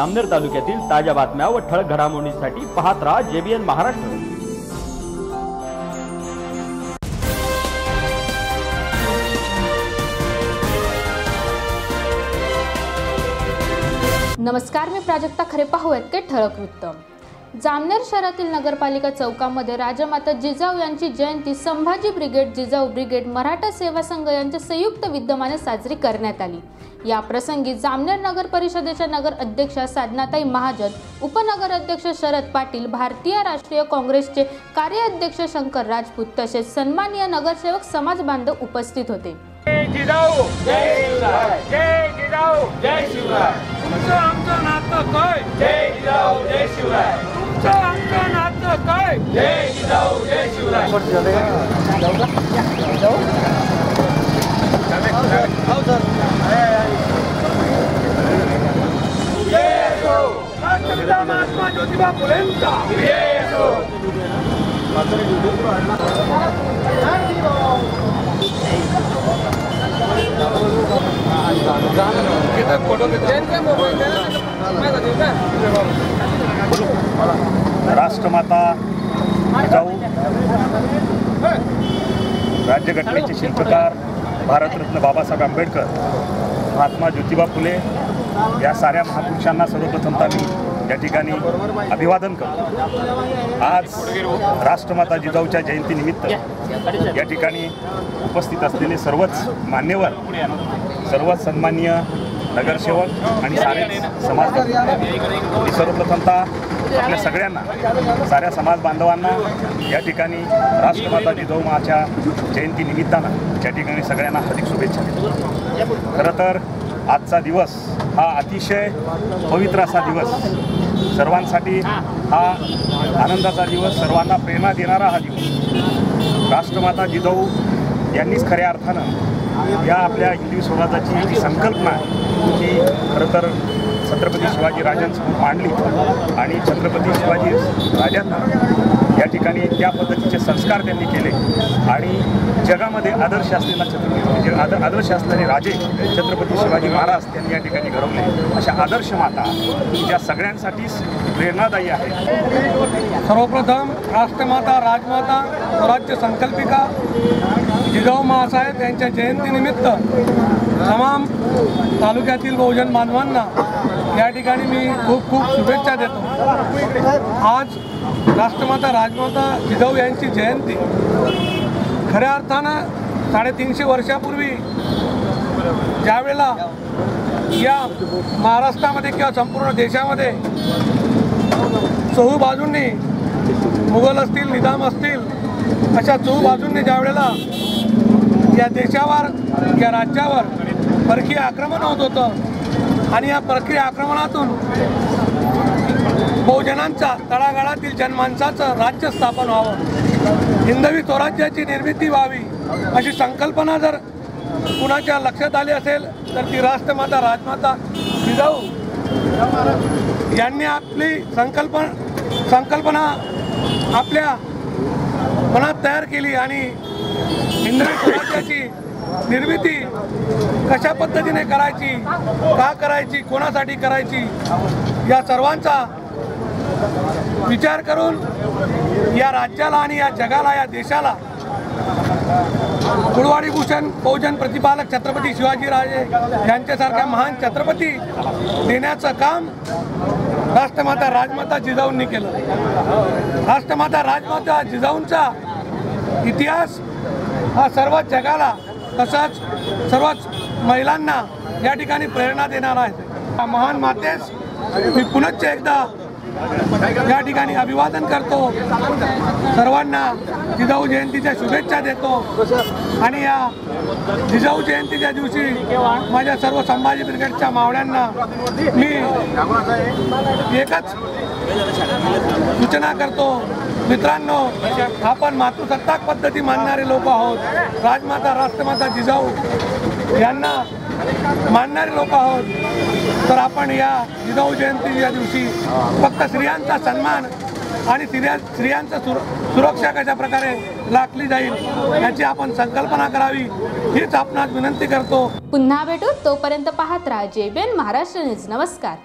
अमनेर तालुक्यातील ताज्या बातम्या व ठळक घडामोडींसाठी पाहत राहा जेबीएन महाराष्ट्र. नमस्कार मी प्राजक्ता खरे पाहूयात ते ठळक वृत्त. जामनेर शहरातील नगरपालिका चौकामध्ये राजमाता जिजाऊ यांची जयंती संभाजी ब्रिगेड जिजाऊ ब्रिगेड मराठा सेवा संघ यांच्या संयुक्त विद्यमाने साजरी करण्यात आली. या प्रसंगी जामनेर नगर परिषदेच्या नगर अध्यक्षा साधनाताई महाजन उपनगर अध्यक्ष शरद पाटील भारतीय राष्ट्रीय काँग्रेसचे कार्याध्यक्ष शंकर राजपूत तसेच सन्माननीय नगरसेवक समाज बांधव उपस्थित होते. जय जिजाऊ जय शिवराय. जय जिजाऊ जय शिवराय. तुमचं आमचं नातं काय? जय जिजाऊ जय शिवराय. तुमचं आमचं नातं काय? जय जिजाऊ जय शिवराय. जय असो राष्ट्रपिता महात्मा ज्योतिबा फुलेंचा. जय असो राष्ट्रमाता जिजाऊ राज्यघटनेचे शिल्पकार भारतरत्न बाबासाहेब आंबेडकर महात्मा ज्योतिबा फुले या साऱ्या महापुरुषांना सर्वप्रथमता मी या ठिकाणी अभिवादन करतो. आज राष्ट्रमाता जिजाऊच्या जयंतीनिमित्त या ठिकाणी उपस्थित असलेले सर्वच मान्यवर सर्वच सन्माननीय नगरसेवक आणि सारे समाज मी सर्वप्रथमता आपल्या सगळ्यांना साऱ्या समाज बांधवांना या ठिकाणी राष्ट्रमाता जिजाऊ माच्या जयंतीनिमित्तानं या ठिकाणी सगळ्यांना हार्दिक शुभेच्छा देतो. खरं तर आजचा दिवस हा अतिशय पवित्र असा दिवस. सर्वांसाठी हा आनंदाचा दिवस सर्वांना प्रेरणा देणारा हा दिवस. राष्ट्रमाता जिजाऊ यांनीच खऱ्या अर्थानं या आपल्या हिंदवी स्वराजाची जी संकल्पना आहे ती खरं तर छत्रपती शिवाजी राजांसमोर मांडली आणि छत्रपती शिवाजी राजांना ठिकाणी त्या पद्धतीचे संस्कार त्यांनी केले. आणि जगामध्ये आदर्श असलेला छत्रपती म्हणजे आदर आदर्श असलेले राजे छत्रपती शिवाजी महाराज त्यांनी या ठिकाणी घडवले. अशा आदर्श माता ज्या सगळ्यांसाठीच प्रेरणादायी आहेत. सर्वप्रथम राष्ट्रमाता राजमाता स्वराज्य संकल्पिका जिजाऊ महासाहेब यांच्या जयंतीनिमित्त तमाम तालुक्यातील बहुजन बांधवांना या ठिकाणी मी खूप खूप शुभेच्छा देतो. आज राष्ट्रमाता राजमाता जिजाऊ यांची जयंती. खऱ्या अर्थानं साडेतीनशे वर्षापूर्वी ज्यावेळेला या महाराष्ट्रामध्ये किंवा संपूर्ण देशामध्ये चहू बाजूंनी मुघल असतील निजाम असतील अशा चहू बाजूंनी ज्या वेळेला या देशावर या राज्यावर परकीय आक्रमण होत होतं आणि या प्रक्रिया आक्रमणातून बहुजनांचा तळागाळातील जनमानसाचं राज्य स्थापन व्हावं. हिंदवी स्वराज्याची निर्मिती व्हावी अशी संकल्पना जर कुणाच्या लक्षात आली असेल तर ती राष्ट्रमाता राजमाता जिजाऊ यांनी आपली संकल्पना संकल्पना आपल्या मनात तयार केली आणि हिंदवी स्वराज्याची निर्मिती कशा पद्धतीने करायची का करायची कोणासाठी करायची या सर्वांचा विचार करून या राज्याला आणि या जगाला या देशाला कुळवाडी भूषण बहुजन प्रतिपालक छत्रपती शिवाजीराजे यांच्यासारख्या महान छत्रपती देण्याचं काम राष्ट्रमाता राजमाता जिजाऊंनी केलं. राष्ट्रमाता राजमाता जिजाऊंचा इतिहास हा सर्व जगाला तसंच सर्वच महिलांना या ठिकाणी प्रेरणा देणार आहेत. महान मातेस मी पुनश्च एकदा या ठिकाणी अभिवादन करतो. सर्वांना जिजाऊ जयंतीच्या शुभेच्छा देतो. आणि या जिजाऊ जयंतीच्या दिवशी माझ्या सर्व संभाजी ब्रिगेडच्या मावळ्यांना मी एकच सूचना करतो. मित्रांनो आपण मातृसत्ताक पद्धती मानणारे लोक आहोत. राजमाता राष्ट्रमाता जिजाऊ यांना मानणारे लोक आहोत. तर आपण या जिजाऊ या दिवशी फक्त स्त्रियांचा सन्मान आणि स्त्रिया स्त्रियांचा सुर सुरक्षा कशा प्रकारे लाखली जाईल याची आपण संकल्पना करावी हीच आपणास विनंती करतो. पुन्हा भेटू तोपर्यंत पाहत राहा जेबीएन महाराष्ट्र न्यूज. नमस्कार.